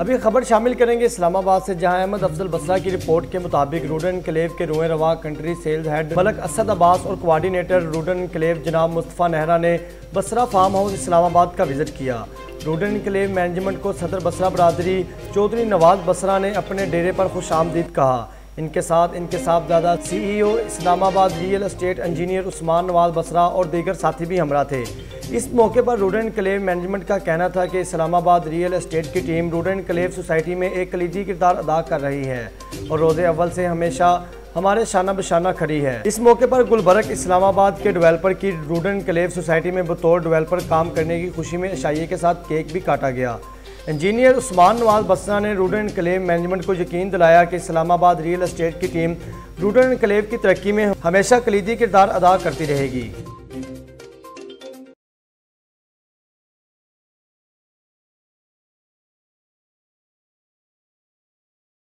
ابھی خبر شامل کریں گے اسلام آباد سے، جہاں احمد افضل بسرا کی رپورٹ کے مطابق روڈن کلیو کے روئے روا country sales head Malik Asad Abbas اور کوارڈینیٹر روڈن کلیو جناب مصطفیٰ نہرہ نے بسرہ فارم ہاؤس اسلام آباد کا وزٹ کیا۔ روڈن کلیو مینجمنٹ کو صدر بسرہ برادری چودھری نواز بسرا نے اپنے ڈیرے پر خوش آمدید کہا۔ ان کے ساتھ، ان کے زیادہ سی E O Islamabad real estate engineer Usman Nawaz Basra اور دیگر ساتھی بھی ہمراہ تھے۔ اس موقع پر روڈن کلیو مینجمنٹ کا کہنا تھا کہ اسلام آباد ریئل اسٹیٹ کی ٹیم روڈن کلیو سوسائٹی میں ایک کلیدی کردار ادا کر رہی ہے اور روز اول سے ہمیشہ ہمارے شانہ بشانہ کھڑی ہے۔ اس موقع پر گلبرگ اسلام آباد کے ڈیولپر کی روڈن کلیو سوسائٹی میں بطور ڈیولپر کام کرنے کی خوشی میں اشائیے کے ساتھ کیک بھی کاٹا گیا۔ انجینئر عثمان نواز بسنا نے روڈن کلیو مینجمنٹ کو یقین دلایا کہ اسلام آباد ریئل اسٹیٹ کی ٹیم روڈن کلیو کی ترقی میں ہمیشہ کلیدی کردار ادا کرتی رہے گی۔